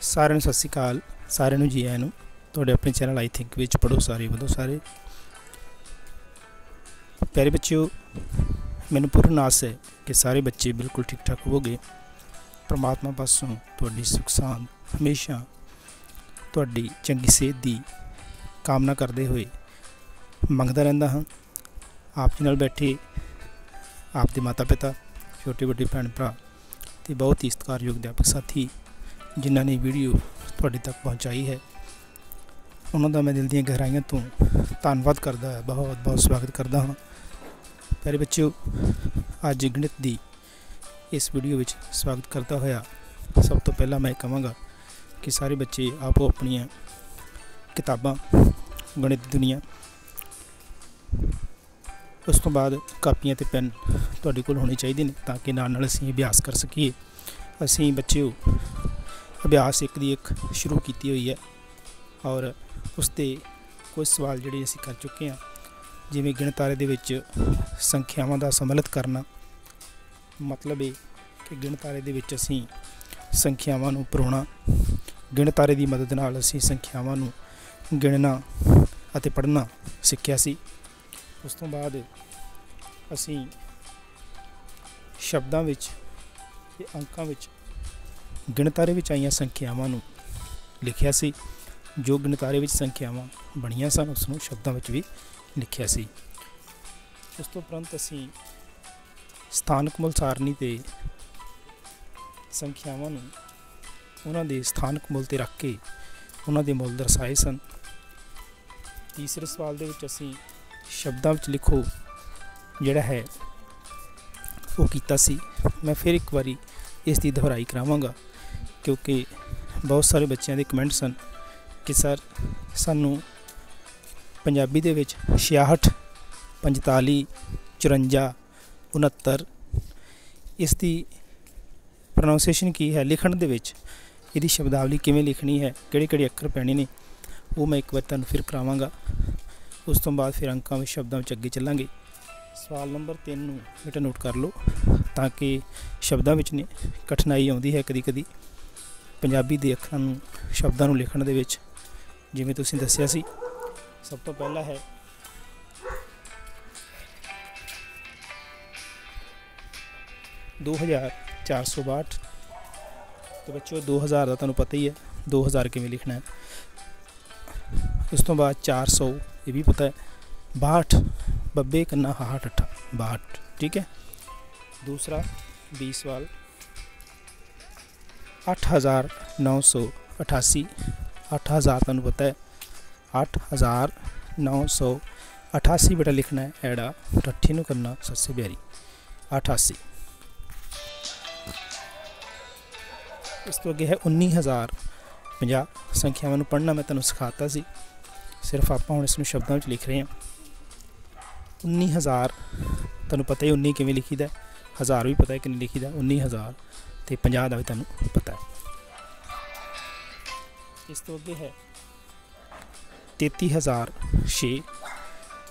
ਸਾਰਿਆਂ ਨੂੰ ਸਤਿ ਸ਼੍ਰੀ ਅਕਾਲ। ਸਾਰਿਆਂ ਨੂੰ ਜੀ ਆਇਆਂ ਨੂੰ। ਤੁਹਾਡੇ ਆਪਣੇ ਚੈਨਲ ਆਈ ਥਿੰਕ ਵਿੱਚ ਪੜੋ ਸਾਰੇ, ਵਧੋ ਸਾਰੇ। ਪਿਆਰੇ ਬੱਚਿਓ, ਮੈਨੂੰ ਪੂਰਨ ਆਸ ਹੈ ਕਿ ਸਾਰੇ ਬੱਚੇ ਬਿਲਕੁਲ ਠੀਕ ਠਾਕ ਹੋਵੋਗੇ। ਪ੍ਰਮਾਤਮਾ ਪਾਸੋਂ ਤੁਹਾਡੀ ਸੁਖ ਸਾਂਦ ਹਮੇਸ਼ਾ ਤੁਹਾਡੀ ਚੰਗੀ ਸਿਹਤ ਦੀ ਕਾਮਨਾ ਕਰਦੇ ਹੋਏ ਮੰਗਦਾ ਰਹਿੰਦਾ ਹਾਂ। ਆਪ ਜੀ ਨਾਲ ਬੈਠੇ ਆਪ ਦੇ ਮਾਤਾ ਪਿਤਾ ਛੋਟੇ ਵੱਡੇ ਭੈਣ ਭਰਾ ਤੇ ਬਹੁਤ ਹੀ ਸਤਿਕਾਰਯੋਗ ਅਧਿਆਪਕ ਸਾਥੀ ਜਿਨ੍ਹਾਂ ਨੇ ਵੀਡੀਓ ਤੁਹਾਡੇ ਤੱਕ ਪਹੁੰਚਾਈ ਹੈ। ਉਹਨਾਂ ਦਾ ਮੈਂ ਦਿਲ ਦੀਆਂ ਗਹਿਰਾਈਆਂ ਤੋਂ ਧੰਨਵਾਦ ਕਰਦਾ ਹਾਂ। ਬਹੁਤ ਬਹੁਤ ਸਵਾਗਤ ਕਰਦਾ ਹਾਂ। ਪਿਆਰੇ ਬੱਚਿਓ, ਅੱਜ ਗਣਿਤ ਦੀ ਇਸ ਵੀਡੀਓ ਵਿੱਚ ਸਵਾਗਤ ਕਰਦਾ ਹੋਇਆ ਸਭ ਤੋਂ ਪਹਿਲਾਂ ਮੈਂ ਕਹਾਂਗਾ ਕਿ ਸਾਰੇ ਬੱਚੇ ਆਪੋ ਆਪਣੀਆਂ ਕਿਤਾਬਾਂ, ਗਣਿਤ ਦੀ ਦੁਨੀਆ, ਉਸ ਤੋਂ ਬਾਅਦ ਕਾਪੀਆਂ ਤੇ ਪੈਨ ਤੁਹਾਡੇ ਕੋਲ ਹੋਣੇ ਚਾਹੀਦੇ ਨੇ ਤਾਂ ਕਿ ਨਾਲ ਨਾਲ ਅਸੀਂ ਅਭਿਆਸ ਕਰ ਸਕੀਏ। ਅਸੀਂ ਬੱਚਿਓ ਅਭਿਆਸ ਇੱਕ ਦੀ ਇੱਕ ਸ਼ੁਰੂ ਕੀਤੀ ਹੋਈ ਹੈ ਔਰ ਉਸ ਤੇ ਕੁਝ ਸਵਾਲ ਜਿਹੜੇ ਅਸੀਂ ਕਰ ਚੁੱਕੇ ਹਾਂ, ਜਿਵੇਂ ਗਿਣਤਾਰੇ ਦੇ ਵਿੱਚ ਸੰਖਿਆਵਾਂ ਦਾ ਸਮਲਿਤ ਕਰਨਾ, ਮਤਲਬ ਇਹ ਕਿ ਗਿਣਤਾਰੇ ਦੇ ਵਿੱਚ ਅਸੀਂ ਸੰਖਿਆਵਾਂ ਨੂੰ ਪਰੋਣਾ, ਗਿਣਤਾਰੇ ਦੀ ਮਦਦ ਨਾਲ ਅਸੀਂ ਸੰਖਿਆਵਾਂ ਨੂੰ ਗਿਣਨਾ ਅਤੇ ਪੜ੍ਹਨਾ ਸਿੱਖਿਆ ਸੀ। ਉਸ ਤੋਂ ਬਾਅਦ ਅਸੀਂ ਸ਼ਬਦਾਂ ਵਿੱਚ ਤੇ ਅੰਕਾਂ ਵਿੱਚ ਗਿਣਤਾਰੇ ਵਿੱਚ ਆਈਆਂ ਸੰਖਿਆਵਾਂ ਨੂੰ ਲਿਖਿਆ ਸੀ, ਜੋ ਗਿਣਤਾਰੇ ਵਿੱਚ ਸੰਖਿਆਵਾਂ ਬਣੀਆਂ ਸਨ ਉਸ ਨੂੰ ਸ਼ਬਦਾਂ ਵਿੱਚ ਵੀ ਲਿਖਿਆ ਸੀ। ਉਸ ਤੋਂ ਉਪਰੰਤ ਅਸੀਂ ਸਥਾਨਕ ਮੁੱਲ ਸਾਰਣੀ ਤੇ ਸੰਖਿਆਵਾਂ ਨੂੰ ਉਹਨਾਂ ਦੇ ਸਥਾਨਕ ਮੁੱਲ ਤੇ ਰੱਖ ਕੇ ਉਹਨਾਂ ਦੇ ਮੁੱਲ ਦਰਸਾਏ ਸਨ। ਤੀਸਰੇ ਸਵਾਲ ਦੇ ਵਿੱਚ ਅਸੀਂ ਸ਼ਬਦਾਂ ਵਿੱਚ ਲਿਖੋ ਜਿਹੜਾ ਹੈ, ਉਹ ਕੀਤਾ ਸੀ। ਮੈਂ ਫਿਰ ਇੱਕ ਵਾਰੀ ਇਸ ਦੀ ਦੁਹਰਾਈ ਕਰਾਵਾਂਗਾ। ਕਿਉਂਕਿ ਬਹੁਤ ਸਾਰੇ ਬੱਚਿਆਂ ਦੇ ਕਮੈਂਟ ਸਨ ਕਿ ਸਰ ਸਾਨੂੰ ਪੰਜਾਬੀ ਦੇ ਵਿੱਚ 66 45 54 69 ਇਸ ਦੀ ਪ੍ਰੋਨਾਂਸੀਏਸ਼ਨ ਕੀ ਹੈ? ਲਿਖਣ ਦੇ ਵਿੱਚ ਇਹਦੀ ਸ਼ਬਦਾਵਲੀ ਕਿਵੇਂ ਲਿਖਣੀ ਹੈ? ਕਿਹੜੇ ਕਿਹੜੇ ਅੱਖਰ ਪੈਣੇ ਨੇ? ਉਹ ਮੈਂ ਇੱਕ ਵਾਰ ਤੁਹਾਨੂੰ ਫਿਰ ਕਰਾਵਾਂਗਾ। ਉਸ ਤੋਂ ਬਾਅਦ ਫਿਰ ਅੰਕਾਂ ਵਿੱਚ ਸ਼ਬਦਾਂ ਵਿੱਚ ਅੱਗੇ ਚੱਲਾਂਗੇ। ਸਵਾਲ ਨੰਬਰ 3 ਨੂੰ ਬੇਟਾ ਨੋਟ ਕਰ ਲਓ ਤਾਂ ਕਿ ਸ਼ਬਦਾਂ ਵਿੱਚ ਨੇ ਕਠਿਨਾਈ ਆਉਂਦੀ ਹੈ ਕਦੀ ਕਦੀ ਪੰਜਾਬੀ ਦੇ ਅੱਖਰਾਂ ਨੂੰ, ਸ਼ਬਦਾਂ ਨੂੰ ਲਿਖਣ ਦੇ ਵਿੱਚ, ਜਿਵੇਂ ਤੁਸੀਂ ਦੱਸਿਆ ਸੀ, ਸਭ ਤੋਂ ਪਹਿਲਾ ਹੈ ਦੋ ਹਜ਼ਾਰ ਚਾਰ ਸੌ ਬਾਹਠ। ਤੇ ਬੱਚਿਓ 2000 ਦਾ ਤੁਹਾਨੂੰ ਪਤਾ ਹੀ ਹੈ 2000 ਕਿਵੇਂ ਲਿਖਣਾ ਹੈ। ਉਸ ਤੋਂ ਬਾਅਦ 400 ਇਹ ਵੀ ਪਤਾ ਹੈ। 62 ਬੱਬੇ ਕੰਨਾ ਹਾਹਾ ਠੱਠਾ 62 ਠੀਕ ਹੈ। ਦੂਸਰਾ 20 ਸਵਾਲ 8988 8000 ਤੁਹਾਨੂੰ ਪਤਾ ਹੈ 8988 ਬੇਟਾ ਲਿਖਣਾ ਹੈ ਐੜਾ ਠੱਠੀ ਨੂੰ ਕਰਨਾ ਸੱਸੇ ਬਿਆਰੀ 88 ਇਸ ਤੋਂ ਅੱਗੇ ਹੈ 19000 50 ਸੰਖਿਆਵਾਂ ਨੂੰ ਪੜ੍ਹਨਾ ਮੈਂ ਤੁਹਾਨੂੰ ਸਿਖਾਤਾ ਸੀ ਸਿਰਫ ਆਪਾਂ ਹੁਣ ਇਸ ਨੂੰ ਸ਼ਬਦਾਂ ਵਿੱਚ ਲਿਖ ਰਹੇ ਹਾਂ 19000 ਤੁਹਾਨੂੰ ਪਤਾ ਹੀ 19 ਕਿਵੇਂ ਲਿਖੀਦਾ ਹਜ਼ਾਰ ਵੀ ਪਤਾ ਹੈ ਕਿੰਨੇ ਲਿਖੀਦਾ 19000 ਤੇ 50 ਦਾ ਵੀ ਤੁਹਾਨੂੰ ਪਤਾ ਹੈ। ਇਸ ਤੋਂ ਅੱਗੇ ਹੈ। 33006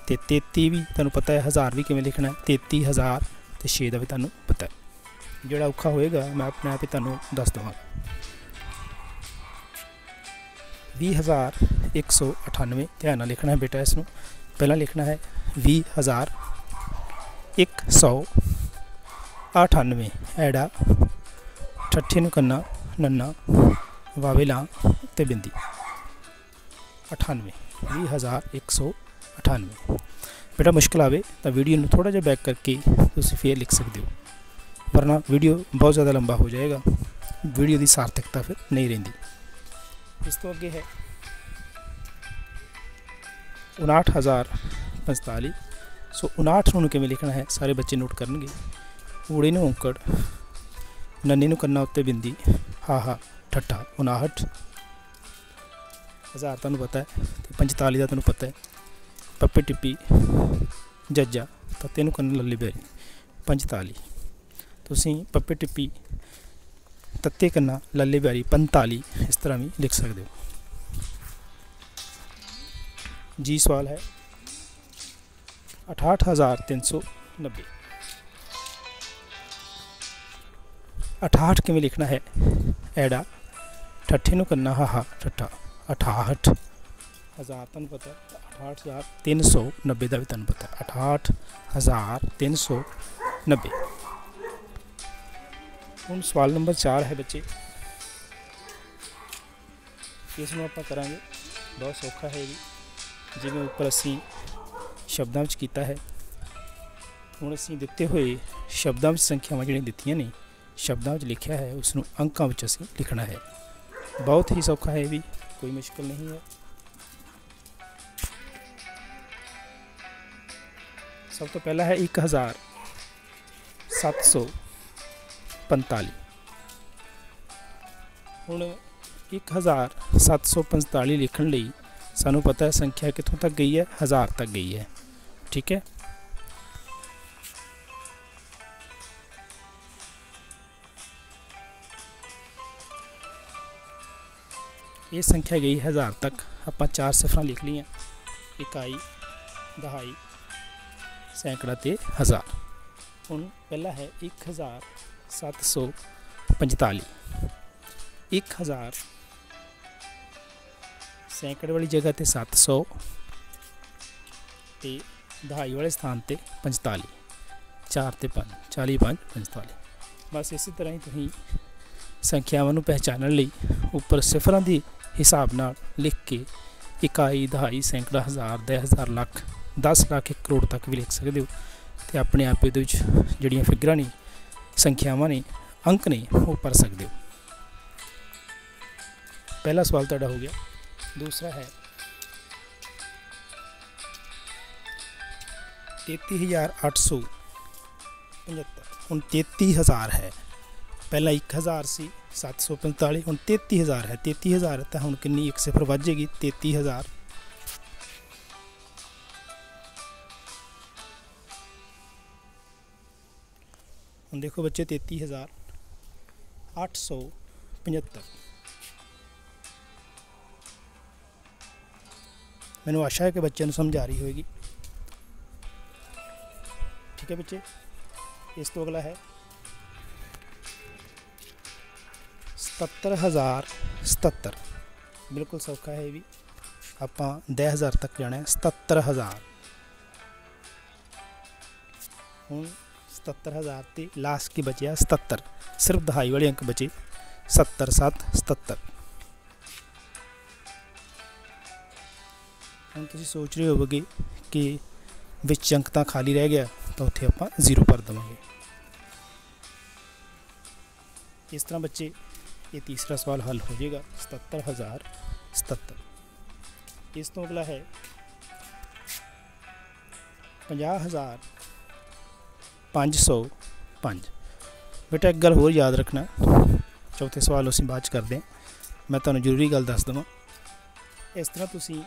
ਤੇ 33 ਵੀ ਤੁਹਾਨੂੰ ਪਤਾ ਹੈ, ਹਜ਼ਾਰ ਵੀ ਕਿਵੇਂ ਲਿਖਣਾ ਹੈ। 33000 ਤੇ 6 ਦਾ ਵੀ ਤੁਹਾਨੂੰ ਪਤਾ ਹੈ। ਜਿਹੜਾ ਔਖਾ ਹੋਏਗਾ, ਮੈਂ ਆਪਣੇ ਆਪ ਹੀ ਤੁਹਾਨੂੰ ਦੱਸ ਦਵਾਂ। 20198 ਧਿਆਨ ਨਾਲ ਲਿਖਣਾ ਹੈ ਬੇਟਾ ਇਸ ਨੂੰ। ਪਹਿਲਾਂ ਲਿਖਣਾ ਹੈ 20000 198 ਐੜਾ ਠੱਠੇ ਨੂੰ ਕੰਨਾ ਨੰਨਾ ਵਾਵੇ ਲਾਂ ਤੇ ਬਿੰਦੀ 98 20198 ਬੇਟਾ ਮੁਸ਼ਕਲ ਆਵੇ ਤਾਂ ਵੀਡੀਓ ਨੂੰ ਥੋੜਾ ਜਿਹਾ ਬੈਕ ਕਰਕੇ ਤੁਸੀਂ ਫੇਰ ਲਿਖ ਸਕਦੇ ਹੋ ਵਰਨਾ ਵੀਡੀਓ ਬਹੁਤ ਜ਼ਿਆਦਾ ਲੰਬਾ ਹੋ ਜਾਏਗਾ ਵੀਡੀਓ ਦੀ ਸਾਰਥਕਤਾ ਫਿਰ ਨਹੀਂ ਰਹਿੰਦੀ ਇਸ ਤੋਂ ਅੱਗੇ ਹੈ 59045 ਸੋ 59 ਨੂੰ ਕਿਵੇਂ ਲਿਖਣਾ ਹੈ, ਸਾਰੇ ਬੱਚੇ ਨੋਟ ਕਰਨਗੇ। ਊੜੇ ਨੂੰ ਔਂਕੜ। ਨੰਨੀ ਨੂੰ ਕੰਨਾਂ ਉੱਤੇ ਬਿੰਦੀ। ਹਾ ਹਾ, ਠੱਠਾ 59 ਹਜ਼ਾਰ ਤੁਹਾਨੂੰ ਪਤਾ ਹੈ ਤੇ 45 ਦਾ ਤੁਹਾਨੂੰ ਪਤਾ ਹੈ। ਪੱਪੇ ਟਿੱਪੀ, ਜੱਜਾ, ਤੱਤੇ ਨੂੰ ਕੰਨ ਲੱਲੀ ਬੇਰੀ 45 ਤੁਸੀਂ ਪੱਪੇ ਟਿੱਪੀ, ਤੱਤੇ ਕੰਨਾ ਲੱਲੇ ਬਿਆਰੀ 45 ਇਸ ਤਰ੍ਹਾਂ ਵੀ ਲਿਖ ਸਕਦੇ ਹੋ। ਜੀ ਸਵਾਲ ਹੈ 68390 68 ਕਿਵੇਂ ਲਿਖਣਾ ਹੈ? ਐੜਾ, ਠੱਠੇ ਨੂੰ ਕਰਨਾ ਹਾਹਾ ਠੱਠਾ 68 ਹਜ਼ਾਰ ਤੁਹਾਨੂੰ ਪਤਾ ਹੈ 68390 ਦਾ ਵੀ ਤੁਹਾਨੂੰ ਪਤਾ ਹੈ 68390 ਹੁਣ ਸਵਾਲ ਨੰਬਰ 4 ਹੈ ਬੱਚੇ। ਇਸ ਨੂੰ ਆਪਾਂ ਕਰਾਂਗੇ। ਬਹੁਤ ਸੌਖਾ ਹੈ ਜੀ। ਜਿਵੇਂ ਉੱਪਰ ਅਸੀਂ ਸ਼ਬਦਾਂ ਵਿੱਚ ਕੀਤਾ ਹੈ। ਹੁਣ ਅਸੀਂ ਦਿੱਤੇ ਹੋਏ ਸ਼ਬਦਾਂ ਵਿੱਚ ਸੰਖਿਆਵਾਂ ਜਿਹੜੀਆਂ ਦਿੱਤੀਆਂ ਨੇ ਸ਼ਬਦਾਂ ਵਿੱਚ ਲਿਖਿਆ ਹੈ ਉਸ ਨੂੰ ਅੰਕਾਂ ਵਿੱਚ ਅਸੀਂ ਲਿਖਣਾ ਹੈ। ਬਹੁਤ ਹੀ ਸੌਖਾ ਹੈ ਇਹ ਵੀ, ਕੋਈ ਮੁਸ਼ਕਲ ਨਹੀਂ ਹੈ। ਸਭ ਤੋਂ ਪਹਿਲਾ ਹੈ 1745 ਹੁਣ 1745 ਲਿਖਣ ਲਈ ਸਾਨੂੰ ਪਤਾ ਹੈ ਸੰਖਿਆ ਕਿੱਥੋਂ ਤੱਕ ਗਈ ਹੈ? ਹਜ਼ਾਰ ਤੱਕ ਗਈ ਹੈ। ਠੀਕ ਹੈ? ਇਹ ਸੰਖਿਆ ਗਈ ਹਜ਼ਾਰ ਤੱਕ। ਆਪਾਂ ਚਾਰ ਸਿਫਰਾਂ ਲਿਖ ਲਈਆਂ। ਇਕਾਈ, ਦਹਾਈ, ਸੈਂਕੜਾ ਤੇ ਹਜ਼ਾਰ। ਹੁਣ ਪਹਿਲਾ ਹੈ 1745 1000 ਸੈਂਕੜੇ ਵਾਲੀ ਜਗ੍ਹਾ ਤੇ 700 ਤੇ ਦਹਾਈ ਵਾਲੇ ਸਥਾਨ ਤੇ 45 4 ਤੇ 5 40 5 45 ਬਸ ਇਸੇ ਤਰ੍ਹਾਂ ਹੀ ਤੁਸੀਂ ਸੰਖਿਆਵਾਂ ਨੂੰ ਪਹਿਚਾਨਣ ਲਈ ਉੱਪਰ ਸਿਫਰਾਂ ਦੀ ਹਿਸਾਬ ਨਾਲ ਲਿਖ ਕੇ ਇਕਾਈ ਦਹਾਈ ਸੈਂਕੜਾ ਹਜ਼ਾਰ ਦਸ ਹਜ਼ਾਰ ਲੱਖ 10 ਲੱਖ 1 ਕਰੋੜ ਤੱਕ ਵੀ ਲਿਖ ਸਕਦੇ ਹੋ। ਤੇ ਆਪਣੇ ਆਪ ਇਹਦੇ ਵਿੱਚ ਜਿਹੜੀਆਂ ਫਿਗਰਾਂ ਨੇ, ਸੰਖਿਆਵਾਂ ਨੇ, ਅੰਕ ਨੇ, ਉਹ ਭਰ ਸਕਦੇ ਹੋ। ਪਹਿਲਾ ਸਵਾਲ ਤੁਹਾਡਾ ਹੋ ਗਿਆ। ਦੂਸਰਾ ਹੈ 33875 ਹੁਣ 33000 ਹੈ। ਪਹਿਲਾਂ 1000 ਸੀ 745 ਹੁਣ 33000 ਹੈ। 33000 ਤਾਂ ਹੁਣ ਕਿੰਨੀ ਇੱਕ ਸਿਫਰ ਵੱਧ ਜਾਏਗੀ 33000 ਹੁਣ ਦੇਖੋ ਬੱਚੇ 33875 ਮੈਨੂੰ ਆਸ਼ਾ ਹੈ ਕਿ ਬੱਚਿਆਂ ਨੂੰ ਸਮਝ ਆ ਰਹੀ ਹੋਵੇਗੀ ਠੀਕ ਹੈ ਬੱਚੇ, ਇਸ ਤੋਂ ਅਗਲਾ ਹੈ। 77077 ਬਿਲਕੁਲ ਸੌਖਾ ਹੈ ਇਹ ਵੀ। ਆਪਾਂ 10000 ਤੱਕ ਜਾਣਾ ਹੈ। 77000 ਹੁਣ 77000 ਤੇ ਲਾਸਟ ਕੀ ਬਚਿਆ? 77 ਸਿਰਫ ਦਹਾਈ ਵਾਲੇ ਅੰਕ ਬਚੇ। 70 7 77 ਹੁਣ ਤੁਸੀਂ ਸੋਚ ਰਹੇ ਹੋਵੋਗੇ ਕਿ ਵਿੱਚ ਅੰਕ ਤਾਂ ਖਾਲੀ ਰਹਿ ਗਿਆ, ਤਾਂ ਉੱਥੇ ਆਪਾਂ ਜ਼ੀਰੋ ਭਰ ਦਵਾਂਗੇ। ਇਸ ਤਰ੍ਹਾਂ ਬੱਚੇ ਇਹ ਤੀਸਰਾ ਸਵਾਲ ਹੱਲ ਹੋ ਜਾਏਗਾ 77077 ਇਸ ਤੋਂ ਅਗਲਾ ਹੈ 50000 505 ਬੇਟਾ ਇੱਕ ਗੱਲ ਹੋਰ ਯਾਦ ਰੱਖਣਾ ਚੌਥੇ ਸਵਾਲ ਅਸੀਂ ਬਾਅਦ ਚ ਕਰਦੇ ਹਾਂ ਮੈਂ ਤੁਹਾਨੂੰ ਜ਼ਰੂਰੀ ਗੱਲ ਦੱਸ ਦਵਾਂ ਇਸ ਤਰ੍ਹਾਂ ਤੁਸੀਂ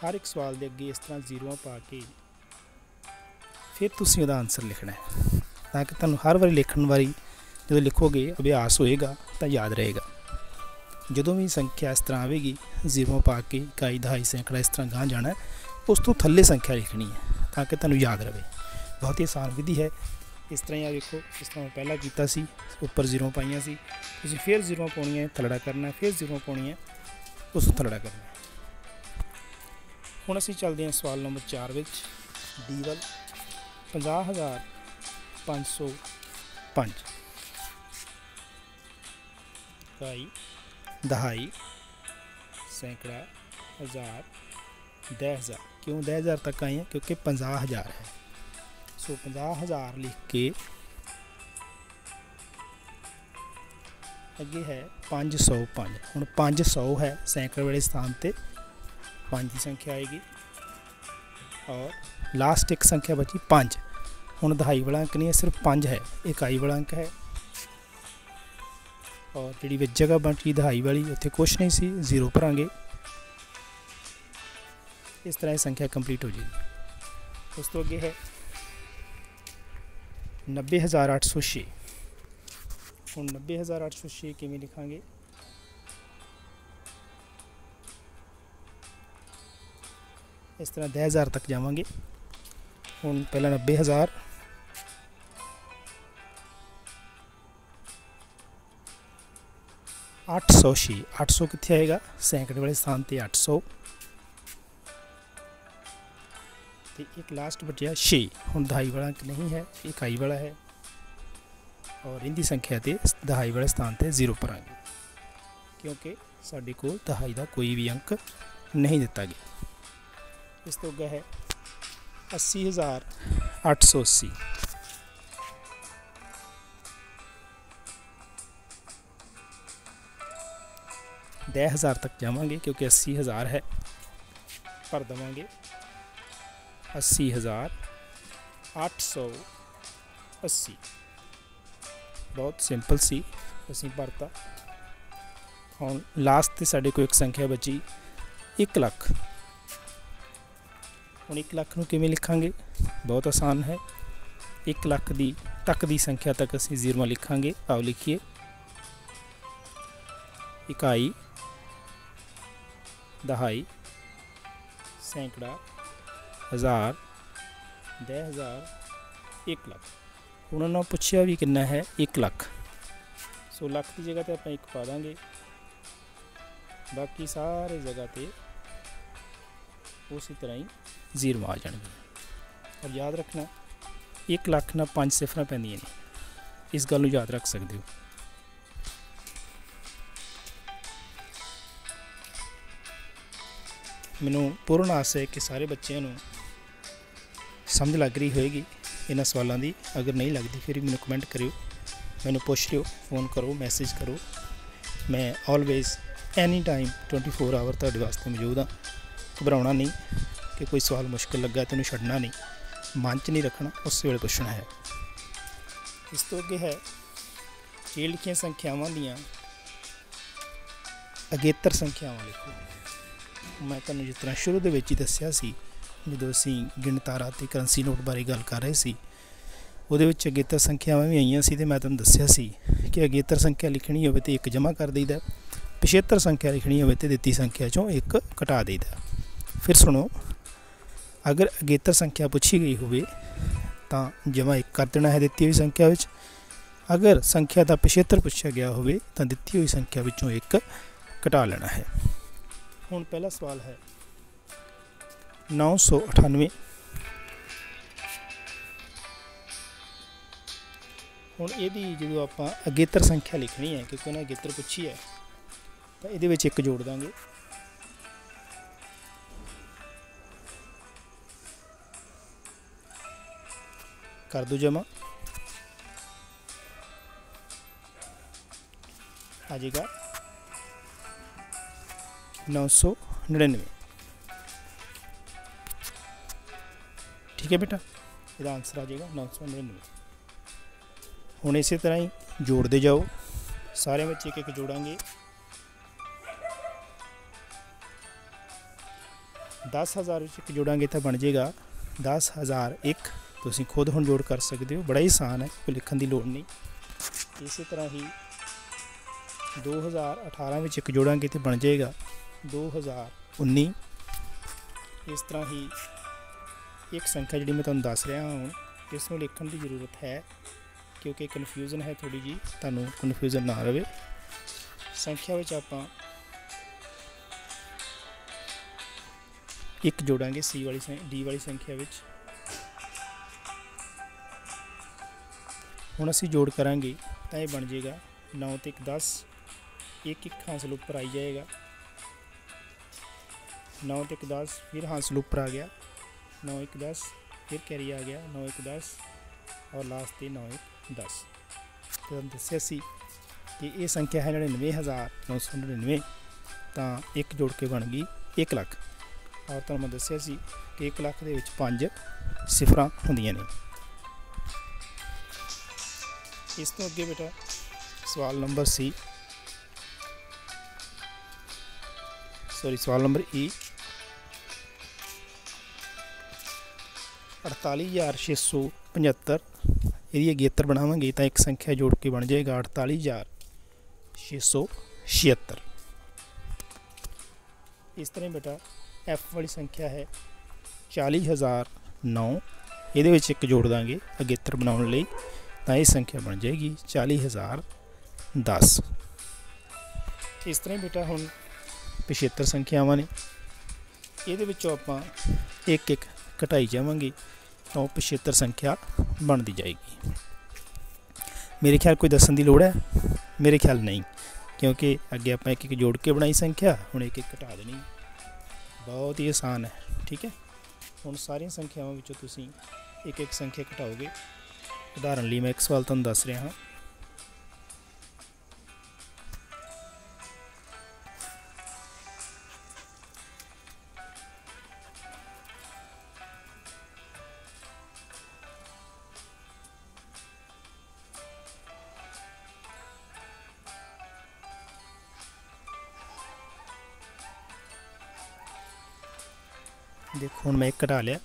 ਹਰ ਇੱਕ ਸਵਾਲ ਦੇ ਅੱਗੇ ਇਸ ਤਰ੍ਹਾਂ ਜ਼ੀਰੋਆਂ ਪਾ ਕੇ ਫਿਰ ਤੁਸੀਂ ਉਹਦਾ ਆਨਸਰ ਲਿਖਣਾ ਹੈ ਤਾਂ ਕਿ ਤੁਹਾਨੂੰ ਹਰ ਵਾਰੀ ਲਿਖਣ ਵਾਰੀ ਜਦੋਂ ਲਿਖੋਗੇ, ਅਭਿਆਸ ਹੋਏਗਾ, ਤਾਂ ਯਾਦ ਰਹੇਗਾ। ਜਦੋਂ ਵੀ ਸੰਖਿਆ ਇਸ ਤਰ੍ਹਾਂ ਆਵੇਗੀ, ਜ਼ੀਰੋ ਪਾ ਕੇ ਇਕਾਈ, ਦਹਾਈ, ਸੈਂਕੜਾ ਇਸ ਤਰ੍ਹਾਂ ਗਾਂ ਜਾਣਾ, ਉਸ ਤੋਂ ਥੱਲੇ ਸੰਖਿਆ ਲਿਖਣੀ ਹੈ, ਤਾਂ ਕਿ ਤੁਹਾਨੂੰ ਯਾਦ ਰਹੇ ਬਹੁਤ ਹੀ ਆਸਾਨ ਵਿਧੀ ਹੈ। ਇਸ ਤਰ੍ਹਾਂ ਹੀ ਆ ਵੇਖੋ ਇਸ ਤਰ੍ਹਾਂ ਪਹਿਲਾਂ ਕੀਤਾ ਸੀ, ਉੱਪਰ ਜ਼ੀਰੋ ਪਾਈਆਂ ਸੀ, ਤੁਸੀਂ ਫਿਰ ਜ਼ੀਰੋ ਪਾਉਣੀ ਹੈ ਥਲੜਾ ਕਰਨਾ, ਫਿਰ ਜ਼ੀਰੋ ਪਾਉਣੀ ਹੈ ਉਸ ਨੂੰ ਥਲੜਾ ਕਰਨਾ। ਹੁਣ ਅਸੀਂ ਚੱਲਦੇ ਹਾਂ ਸਵਾਲ ਨੰਬਰ 4 ਵਿੱਚ, ਡੀ ਵੱਲ 50505 ਇਕਾਈ ਦਹਾਈ ਸੈਂਕੜਾ ਹਜ਼ਾਰ 10000 ਕਿਉਂ 10000 ਤੱਕ ਆਏ ਹਾਂ ਕਿਉਂਕਿ 50000 ਹੈ ਸੋ 50000 ਲਿਖ ਕੇ ਅੱਗੇ ਹੈ 505 ਹੁਣ 500 ਹੈ ਸੈਂਕੜੇ ਵਾਲੇ ਸਥਾਨ ਤੇ 5 ਦੀ ਸੰਖਿਆ ਆਏਗੀ ਔਰ ਲਾਸਟ ਇੱਕ ਸੰਖਿਆ ਬਚੀ 5 ਹੁਣ ਦਹਾਈ ਵਾਲਾ ਅੰਕ ਨਹੀਂ ਹੈ ਸਿਰਫ 5 ਹੈ ਇਕਾਈ ਵਾਲਾ ਅੰਕ ਹੈ ਔਰ ਜਿਹੜੀ ਵਿੱਚ ਜਗ੍ਹਾ ਬਚੀ ਦਹਾਈ ਵਾਲੀ, ਉੱਥੇ ਕੁਝ ਨਹੀਂ ਸੀ, ਜ਼ੀਰੋ ਭਰਾਂਗੇ। ਇਸ ਤਰ੍ਹਾਂ ਇਹ ਸੰਖਿਆ ਕੰਪਲੀਟ ਹੋ ਜਾਏਗੀ। ਉਸ ਤੋਂ ਅੱਗੇ ਹੈ 90806 ਹੁਣ 90806 ਕਿਵੇਂ ਲਿਖਾਂਗੇ? ਇਸ ਤਰ੍ਹਾਂ 10000 ਤੱਕ ਜਾਵਾਂਗੇ। ਹੁਣ ਪਹਿਲਾਂ 90000 800 806 800 ਕਿੱਥੇ ਆਏਗਾ? ਸੈਂਕੜੇ ਵਾਲੇ ਸਥਾਨ ਤੇ 800 ਤੇ ਇੱਕ ਲਾਸਟ ਬਚਿਆ 6 ਹੁਣ ਦਹਾਈ ਵਾਲਾ ਅੰਕ ਨਹੀਂ ਹੈ ਇਕਾਈ ਵਾਲਾ ਹੈ। ਔਰ ਇਹਦੀ ਸੰਖਿਆ ਤੇ ਦਹਾਈ ਵਾਲੇ ਸਥਾਨ ਤੇ 0 ਭਰਾਂਗੇ ਕਿਉਂਕਿ ਸਾਡੇ ਕੋਲ ਦਹਾਈ ਦਾ ਕੋਈ ਵੀ ਅੰਕ ਨਹੀਂ ਦਿੱਤਾ ਗਿਆ। ਇਸ ਤੋਂ ਅੱਗੇ ਹੈ 80880 10000 ਤੱਕ ਜਾਵਾਂਗੇ ਕਿਉਂਕਿ 80000 ਹੈ ਭਰ ਦਵਾਂਗੇ 80000 880 ਬਹੁਤ ਸਿੰਪਲ ਸੀ ਅਸੀਂ ਭਰਤਾ ਹੁਣ ਲਾਸਟ ਤੇ ਸਾਡੇ ਕੋਲ ਇੱਕ ਸੰਖਿਆ ਬਚੀ 1 ਲੱਖ ਹੁਣ 1 ਲੱਖ ਨੂੰ ਕਿਵੇਂ ਲਿਖਾਂਗੇ ਬਹੁਤ ਆਸਾਨ ਹੈ 1 ਲੱਖ ਦੀ ਤੱਕ ਦੀ ਸੰਖਿਆ ਤੱਕ ਅਸੀਂ ਜ਼ੀਰਵਾ ਲਿਖਾਂਗੇ ਆਓ ਲਿਖੀਏ ਇਕਾਈ, ਦਹਾਈ, ਸੈਂਕੜਾ, ਹਜ਼ਾਰ ਦਸ ਹਜ਼ਾਰ 1 ਲੱਖ। ਹੁਣ ਉਹਨਾਂ ਨੂੰ ਪੁੱਛਿਆ ਵੀ ਕਿੰਨਾ ਹੈ? 1 ਲੱਖ। ਸੋ ਲੱਖ ਦੀ ਜਗ੍ਹਾ ਤੇ ਆਪਾਂ 1 ਪਾ ਦਾਂਗੇ। ਬਾਕੀ ਸਾਰੇ ਜਗ੍ਹਾ ਤੇ ਉਸੇ ਤਰ੍ਹਾਂ ਹੀ ਜ਼ੀਰੋ ਆ ਜਾਣਗੇ। ਔਰ ਯਾਦ ਰੱਖਣਾ 1 ਲੱਖ ਨਾਲ 5 ਸਿਫਰਾਂ ਪੈਂਦੀਆਂ ਨੇ। ਇਸ ਗੱਲ ਨੂੰ ਯਾਦ ਰੱਖ ਸਕਦੇ ਹੋ। ਮੈਨੂੰ ਪੂਰਨ ਆਸ ਹੈ ਕਿ ਸਾਰੇ ਬੱਚਿਆਂ ਨੂੰ ਸਮਝ ਲੱਗ ਰਹੀ ਹੋਏਗੀ। ਇਹਨਾਂ ਸਵਾਲਾਂ ਦੀ ਅਗਰ ਨਹੀਂ ਲੱਗਦੀ, ਫਿਰ ਮੈਨੂੰ ਕਮੈਂਟ ਕਰਿਓ। ਮੈਨੂੰ ਪੁੱਛ ਲਿਓ ਫੋਨ ਕਰੋ ਮੈਸੇਜ ਕਰੋ। ਮੈਂ ਆਲਵੇਜ਼ ਐਨੀ ਟਾਈਮ 24 ਆਵਰ ਤੁਹਾਡੇ ਵਾਸਤੇ ਮੌਜੂਦ ਹਾਂ। ਘਬਰਾਉਣਾ ਨਹੀਂ ਕਿ ਕੋਈ ਸਵਾਲ ਮੁਸ਼ਕਲ ਲੱਗਾ, ਤੈਨੂੰ ਛੱਡਣਾ ਨਹੀਂ। ਮਨ 'ਚ ਨਹੀਂ ਰੱਖਣਾ, ਉਸ ਵੇਲੇ ਪੁੱਛਣਾ ਹੈ। ਇਸ ਤੋਂ ਅੱਗੇ ਹੈ ਇਹ ਲਿਖੀਆਂ ਸੰਖਿਆਵਾਂ ਦੀਆਂ ਅਗੇਤਰ ਸੰਖਿਆਵਾਂ ਲਿਖੋ। ਮੈਂ ਤੁਹਾਨੂੰ ਜਿਸ ਤਰ੍ਹਾਂ ਸ਼ੁਰੂ ਦੇ ਵਿੱਚ ਹੀ ਦੱਸਿਆ ਸੀ, ਜਦੋਂ ਅਸੀਂ ਗਿਣਤਾਰਾ ਤੇ ਕਰੰਸੀ ਨੋਟ ਬਾਰੇ ਗੱਲ ਕਰ ਰਹੇ ਸੀ, ਉਹਦੇ ਵਿੱਚ ਅਗੇਤਰ ਸੰਖਿਆਵਾਂ ਵੀ ਆਈਆਂ ਸੀ ਤੇ ਮੈਂ ਤੁਹਾਨੂੰ ਦੱਸਿਆ ਸੀ ਕਿ ਅਗੇਤਰ ਸੰਖਿਆ ਲਿਖਣੀ ਹੋਵੇ ਤੇ ਇੱਕ ਜਮ੍ਹਾਂ ਕਰ ਦਈਦਾ ਪਿਛੇਤਰ ਸੰਖਿਆ ਲਿਖਣੀ ਹੋਵੇ ਤੇ ਦਿੱਤੀ ਸੰਖਿਆ ਚੋਂ ਇੱਕ ਘਟਾ ਦਈਦਾ ਫਿਰ ਸੁਣੋ, ਅਗਰ ਅਗੇਤਰ ਸੰਖਿਆ ਪੁੱਛੀ ਗਈ ਹੋਵੇ, ਤਾਂ ਜਮ੍ਹਾਂ ਇੱਕ ਕਰ ਦੇਣਾ ਹੈ ਦਿੱਤੀ ਹੋਈ ਸੰਖਿਆ ਵਿੱਚ। ਅਗਰ ਸੰਖਿਆ ਦਾ ਪਿਛੇਤਰ ਪੁੱਛਿਆ ਗਿਆ ਹੋਵੇ, ਤਾਂ ਦਿੱਤੀ ਹੋਈ ਸੰਖਿਆ ਵਿੱਚੋਂ ਇੱਕ ਘਟਾ ਲੈਣਾ ਹੈ। ਹੁਣ ਪਹਿਲਾ ਸਵਾਲ ਹੈ। 998 ਹੁਣ ਇਹਦੀ ਜਦੋਂ ਆਪਾਂ ਅਗੇਤਰ ਸੰਖਿਆ ਲਿਖਣੀ ਹੈ, ਕਿਉਂਕਿ ਉਹਨਾਂ ਅਗੇਤਰ ਪੁੱਛੀ ਹੈ, ਤਾਂ ਇਹਦੇ ਵਿੱਚ ਇੱਕ ਜੋੜ ਦਾਂਗੇ। ਕਰ ਦੋ ਜਮਾ ਆ ਜਾਏਗਾ। 999 ਠੀਕ ਹੈ ਬੇਟਾ ਇਹਦਾ ਆਨਸਰ ਆ ਜਾਏਗਾ 999 ਹੁਣ ਇਸੇ ਤਰ੍ਹਾਂ ਹੀ ਜੋੜਦੇ ਜਾਓ ਸਾਰਿਆਂ ਵਿੱਚ ਇੱਕ ਇੱਕ ਜੋੜਾਂਗੇ 10000 ਵਿੱਚ ਇੱਕ ਜੋੜਾਂਗੇ ਤਾਂ ਬਣ ਜਾਏਗਾ 10001 ਤੁਸੀਂ ਖੁਦ ਹੁਣ ਜੋੜ ਕਰ ਸਕਦੇ ਹੋ ਬੜਾ ਹੀ ਆਸਾਨ ਹੈ ਕੋਈ ਲਿਖਣ ਦੀ ਲੋੜ ਨਹੀਂ ਇਸੇ ਤਰ੍ਹਾਂ ਹੀ 2018 ਵਿੱਚ ਇੱਕ ਜੋੜਾਂਗੇ ਤੇ ਬਣ ਜਾਏਗਾ 2019 ਇਸ ਤਰ੍ਹਾਂ ਹੀ ਇੱਕ ਸੰਖਿਆ ਜਿਹੜੀ ਮੈਂ ਤੁਹਾਨੂੰ ਦੱਸ ਰਿਹਾ ਹਾਂ, ਇਸ ਨੂੰ ਲਿਖਣ ਦੀ ਜ਼ਰੂਰਤ ਹੈ ਕਿਉਂਕਿ ਕਨਫਿਊਜ਼ਨ ਹੈ ਥੋੜੀ ਜੀ ਤੁਹਾਨੂੰ ਕਨਫਿਊਜ਼ਨ ਨਾ ਰਹੇ ਸੰਖਿਆ ਵਿੱਚ ਆਪਾਂ ਇੱਕ ਜੋੜਾਂਗੇ ਸੀ ਵਾਲੀ ਡੀ ਵਾਲੀ ਸੰਖਿਆ ਵਿੱਚ। ਹੁਣ ਅਸੀਂ ਜੋੜ ਕਰਾਂਗੇ ਤਾਂ ਇਹ ਬਣ ਜਾਏਗਾ 9 ਤੇ 1 10 ਇੱਕ ਇੱਕ ਹਾਸਲ ਉੱਪਰ ਆਈ ਜਾਏਗਾ। 9 ਤੇ 1 10 ਫਿਰ ਹਾਸਲ ਉੱਪਰ ਆ ਗਿਆ। 9 1 10 ਫਿਰ ਕੈਰੀ ਆ ਗਿਆ। 9 1 10 ਔਰ ਲਾਸਟ ਤੇ 9 1 10 ਤੁਹਾਨੂੰ ਦੱਸਿਆ ਸੀ ਕਿ ਇਹ ਸੰਖਿਆ ਹੈ 99999 ਤਾਂ ਇੱਕ ਜੋੜ ਕੇ ਬਣ ਗਈ 1 ਲੱਖ। ਔਰ ਤੁਹਾਨੂੰ ਮੈਂ ਦੱਸਿਆ ਸੀ ਕਿ 1 ਲੱਖ ਦੇ ਵਿੱਚ 5 ਸਿਫਰਾਂ ਹੁੰਦੀਆਂ ਨੇ। ਇਸ ਤੋਂ ਅੱਗੇ ਬੇਟਾ ਸਵਾਲ ਨੰਬਰ ਸੀ। ਸੌਰੀ ਸਵਾਲ ਨੰਬਰ ਈ। 48675 ਇਹਦੀ ਅਗੇਤਰ ਬਣਾਵਾਂਗੇ ਤਾਂ ਇੱਕ ਸੰਖਿਆ ਜੋੜ ਕੇ ਬਣ ਜਾਏਗਾ 48676 ਇਸ ਤਰ੍ਹਾਂ ਬੇਟਾ, f ਵਾਲੀ ਸੰਖਿਆ ਹੈ 40009 ਇਹਦੇ ਵਿੱਚ ਇੱਕ ਜੋੜ ਦਾਂਗੇ ਅਗੇਤਰ ਬਣਾਉਣ ਲਈ। ਤਾਂ ਇਹ ਸੰਖਿਆ ਬਣ ਜਾਏਗੀ 40010 ਇਸ ਤਰ੍ਹਾਂ ਬੇਟਾ ਹੁਣ 75 ਸੰਖਿਆਵਾਂ ਨੇ। ਇਹਦੇ ਵਿੱਚੋਂ ਆਪਾਂ ਇੱਕ ਇੱਕ ਘਟਾਈ ਜਾਵਾਂਗੇ, ਤਾਂ ਉਹ 75 ਸੰਖਿਆ ਬਣਦੀ ਜਾਏਗੀ। ਮੇਰੇ ਖਿਆਲ ਕੋਈ ਦੱਸਣ ਦੀ ਲੋੜ ਹੈ? ਮੇਰੇ ਖਿਆਲ ਨਹੀਂ, ਕਿਉਂਕਿ ਅੱਗੇ ਆਪਾਂ ਇੱਕ ਇੱਕ ਜੋੜ ਕੇ ਬਣਾਈ ਸੰਖਿਆ, ਹੁਣ ਇੱਕ ਇੱਕ ਘਟਾ ਦੇਣੀ। ਬਹੁਤ ਹੀ ਆਸਾਨ ਹੈ, ਠੀਕ ਹੈ? ਹੁਣ ਸਾਰੀਆਂ ਸੰਖਿਆਵਾਂ ਵਿੱਚੋਂ ਤੁਸੀਂ ਇੱਕ ਇੱਕ ਸੰਖਿਆ ਘਟਾਓਗੇ। ਉਦਾਹਰਨ ਲਈ ਮੈਂ ਇੱਕ ਸਵਾਲ ਤੁਹਾਨੂੰ ਦੱਸ ਰਿਹਾ ਹਾਂ। ਦੇਖੋ, ਹੁਣ ਮੈਂ ਇੱਕ ਘਟਾ ਲਿਆ।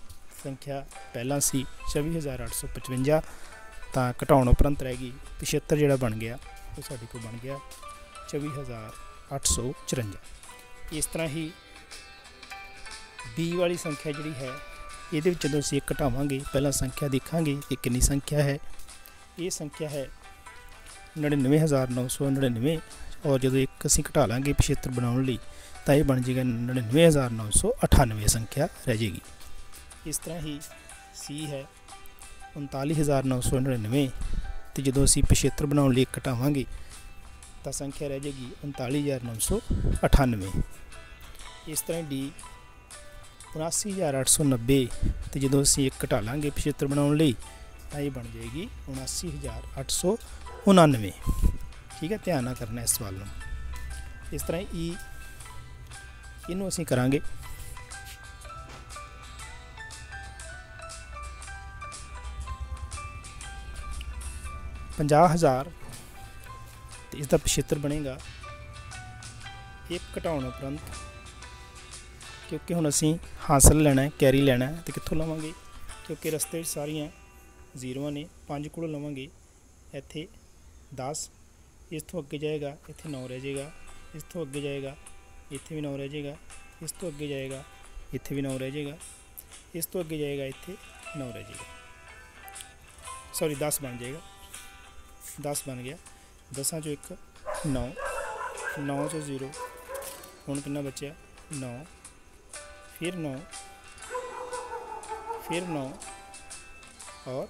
ਸੰਖਿਆ ਪਹਿਲਾਂ ਸੀ 24855 ਤਾਂ ਘਟਾਉਣ ਉਪਰੰਤ ਰਹਿ ਗਈ 75 ਜਿਹੜਾ ਬਣ ਗਿਆ, ਉਹ ਸਾਡੇ ਕੋਲ ਬਣ ਗਿਆ 24854 ਇਸ ਤਰ੍ਹਾਂ ਹੀ b ਵਾਲੀ ਸੰਖਿਆ ਜਿਹੜੀ ਹੈ, ਇਹਦੇ ਵਿੱਚ ਜਦੋਂ ਅਸੀਂ ਇੱਕ ਘਟਾਵਾਂਗੇ, ਪਹਿਲਾਂ ਸੰਖਿਆ ਦੇਖਾਂਗੇ ਕਿ ਕਿੰਨੀ ਸੰਖਿਆ ਹੈ? ਇਹ ਸੰਖਿਆ ਹੈ 99999 ਔਰ ਜਦੋਂ ਇੱਕ ਅਸੀਂ ਘਟਾ ਲਾਂਗੇ 75 ਬਣਾਉਣ ਲਈ ਤਾਂ ਇਹ ਬਣ ਜਾਏਗਾ 99998 ਸੰਖਿਆ ਰਹਿ ਜਾਏਗੀ ਇਸ ਤਰ੍ਹਾਂ ਹੀ ਸੀ ਹੈ 39999 ਤੇ ਜਦੋਂ ਅਸੀਂ 75 ਬਣਾਉਣ ਲਈ ਘਟਾਵਾਂਗੇ ਤਾਂ ਸੰਖਿਆ ਰਹਿ ਜਾਏਗੀ 39998 ਇਸ ਤਰ੍ਹਾਂ D 79890 ਤੇ ਜਦੋਂ ਅਸੀਂ ਇੱਕ ਘਟਾ ਲਾਂਗੇ 75 ਬਣਾਉਣ ਲਈ ਤਾਂ ਇਹ ਬਣ ਜਾਏਗੀ 79899 ਠੀਕ ਹੈ, ਧਿਆਨ ਨਾਲ ਕਰਨਾ ਇਸ ਸਵਾਲ ਨੂੰ। ਇਸ ਤਰ੍ਹਾਂ ਹੀ E ਇਹਨੂੰ ਅਸੀਂ ਕਰਾਂਗੇ। ਪੰਜਾਹ ਹਜ਼ਾਰ, ਤੇ ਇਸ ਦਾ 75 ਬਣੇਗਾ। ਇੱਕ ਘਟਾਉਣ ਉਪਰੰਤ, ਕਿਉਂਕਿ ਹੁਣ ਅਸੀਂ ਹਾਸਲ ਲੈਣਾ ਹੈ, ਕੈਰੀ ਲੈਣਾ ਹੈ, ਤੇ ਕਿੱਥੋਂ ਲਵਾਂਗੇ? ਕਿਉਂਕਿ ਰਸਤੇ ਵਿੱਚ ਸਾਰੀਆਂ ਜ਼ੀਰੋਆਂ ਨੇ, ਪੰਜ ਕੋਲੋਂ ਲਵਾਂਗੇ। ਇੱਥੇ 10 ਇਸ ਤੋਂ ਅੱਗੇ ਜਾਏਗਾ, ਇੱਥੇ 9 ਰਹਿ ਜਾਏਗਾ, ਇਸ ਤੋਂ ਅੱਗੇ ਜਾਏਗਾ ਇੱਥੇ ਵੀ 9 ਰਹਿ ਜਾਏਗਾ, ਇਸ ਤੋਂ ਅੱਗੇ ਜਾਏਗਾ, ਇੱਥੇ ਵੀ 9 ਰਹਿ ਜਾਏਗਾ, ਇਸ ਤੋਂ ਅੱਗੇ ਜਾਏਗਾ, ਇੱਥੇ 9 ਰਹਿ ਜਾਏਗਾ। ਸੌਰੀ 10 ਬਣ ਜਾਏਗਾ। 10 ਬਣ ਗਿਆ। 10 ਚੋਂ ਇੱਕ 9 9 ਚੋਂ 0 ਹੁਣ ਕਿੰਨਾ ਬਚਿਆ? 9 ਫਿਰ 9 ਫਿਰ 9 ਔਰ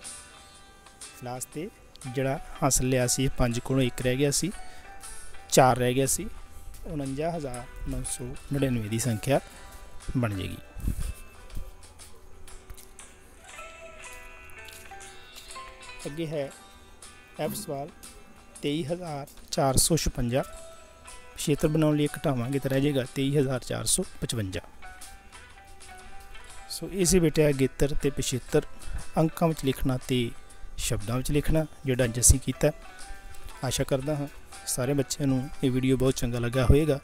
ਲਾਸਟ ਤੇ ਜਿਹੜਾ ਹਾਸਲ ਲਿਆ ਸੀ 5 ਕੋਲੋਂ 1 ਰਹਿ ਗਿਆ ਸੀ 4 ਰਹਿ ਗਿਆ ਸੀ। 49999 ਦੀ ਸੰਖਿਆ ਬਣ ਜਾਏਗੀ ਅੱਗੇ ਹੈ ਐਫ ਸਵਾਲ 23456 ਖੇਤਰ ਬਣਾਉਣ ਲਈ ਘਟਾਵਾਂਗੇ ਤਾਂ ਰਹਿ ਜਾਏਗਾ 23455 ਸੋ ਇਸੇ ਬੇਟਾ ਅਗੇਤਰ ਤੇ 75 ਅੰਕਾਂ ਵਿੱਚ ਲਿਖਣਾ ਤੇ ਸ਼ਬਦਾਂ ਵਿੱਚ ਲਿਖਣਾ ਜਿਹੜਾ ਅੱਜ ਅਸੀਂ ਕੀਤਾ ਆਸ਼ਾ ਕਰਦਾ ਹਾਂ ਸਾਰੇ ਬੱਚਿਆਂ ਨੂੰ ਇਹ ਵੀਡੀਓ ਬਹੁਤ ਚੰਗਾ ਲੱਗਾ ਹੋਵੇਗਾ।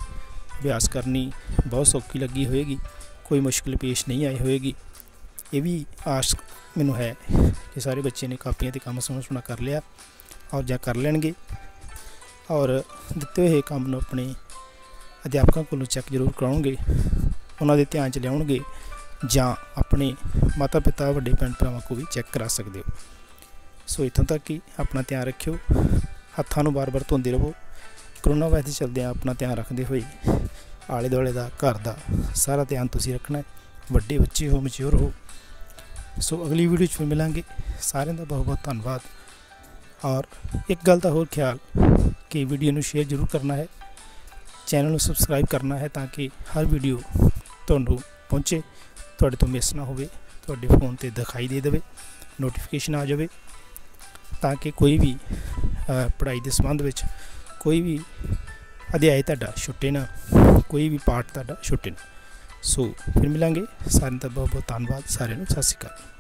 ਅਭਿਆਸ ਕਰਨੀ ਬਹੁਤ ਸੌਖੀ ਲੱਗੀ ਹੋਵੇਗੀ। ਕੋਈ ਮੁਸ਼ਕਲ ਪੇਸ਼ ਨਹੀਂ ਆਈ ਹੋਵੇਗੀ। ਇਹ ਵੀ ਆਸ ਮੈਨੂੰ ਹੈ ਕਿ ਸਾਰੇ ਬੱਚੇ ਨੇ ਕਾਪੀਆਂ ਤੇ ਕੰਮ ਸੋਹਣਾ ਸੋਹਣਾ ਕਰ ਲਿਆ ਔਰ ਜਾਂ ਕਰ ਲੈਣਗੇ। ਔਰ ਦਿੱਤੇ ਹੋਏ ਕੰਮ ਨੂੰ ਆਪਣੇ ਅਧਿਆਪਕਾਂ ਕੋਲੋਂ ਚੈੱਕ ਜ਼ਰੂਰ ਕਰਾਉਣਗੇ। ਉਹਨਾਂ ਦੇ ਧਿਆਨ 'ਚ ਲਿਆਉਣਗੇ ਜਾਂ ਆਪਣੇ ਮਾਤਾ ਪਿਤਾ ਵੱਡੇ ਭੈਣ ਭਰਾਵਾਂ ਕੋਲ ਵੀ ਚੈੱਕ ਕਰਾ ਸਕਦੇ ਹੋ। ਸੋ ਇਥੋਂ ਤੱਕ ਹੀ ਆਪਣਾ ਧਿਆਨ ਰੱਖਿਓ। ਹੱਥਾਂ ਨੂੰ ਬਾਰ-ਬਾਰ ਧੋਂਦੇ ਰਹੋ। ਕਰੋਨਾ ਵਾਇਰਸ ਚੱਲਦੇ ਆ ਆਪਣਾ ਧਿਆਨ ਰੱਖਦੇ ਹੋਏ ਆਲੇ ਦੁਆਲੇ ਦਾ ਘਰ ਦਾ ਸਾਰਾ ਧਿਆਨ ਤੁਸੀਂ ਰੱਖਣਾ ਹੈ। ਵੱਡੇ ਬੱਚੇ ਹੋ ਮੈਚੁਰ ਹੋ। ਸੋ ਅਗਲੀ ਵੀਡੀਓ 'ਚ ਫਿਰ ਮਿਲਾਂਗੇ। ਸਾਰਿਆਂ ਦਾ ਬਹੁਤ ਬਹੁਤ ਧੰਨਵਾਦ। ਔਰ ਇੱਕ ਗੱਲ ਦਾ ਹੋਰ ਖਿਆਲ ਕਿ ਵੀਡੀਓ ਨੂੰ ਸ਼ੇਅਰ ਜ਼ਰੂਰ ਕਰਨਾ ਹੈ। ਚੈਨਲ ਨੂੰ ਸਬਸਕ੍ਰਾਈਬ ਕਰਨਾ ਹੈ ਤਾਂ ਕਿ ਹਰ ਵੀਡੀਓ ਤੁਹਾਨੂੰ ਪਹੁੰਚੇ, ਤੁਹਾਡੇ ਤੋਂ ਮਿਸ ਨਾ ਹੋਵੇ, ਤੁਹਾਡੇ ਫੋਨ ਤੇ ਦਿਖਾਈ ਦੇ ਦੇਵੇ ਨੋਟੀਫਿਕੇਸ਼ਨ ਆ ਜਾਵੇ। ਤਾਂ ਕਿ ਕੋਈ ਵੀ ਪੜ੍ਹਾਈ ਦੇ ਸੰਬੰਧ ਵਿੱਚ ਕੋਈ ਵੀ ਅਧਿਆਇ ਤੁਹਾਡਾ ਛੁੱਟੇ ਨਾ, ਕੋਈ ਵੀ ਪਾਠ ਤੁਹਾਡਾ ਛੁੱਟੇ ਨਾ। ਸੋ ਫਿਰ ਮਿਲਾਂਗੇ। ਸਾਰਿਆਂ ਦਾ ਬਹੁਤ ਬਹੁਤ ਧੰਨਵਾਦ। ਸਾਰਿਆਂ ਨੂੰ ਸਤਿ ਸ਼੍ਰੀ ਅਕਾਲ।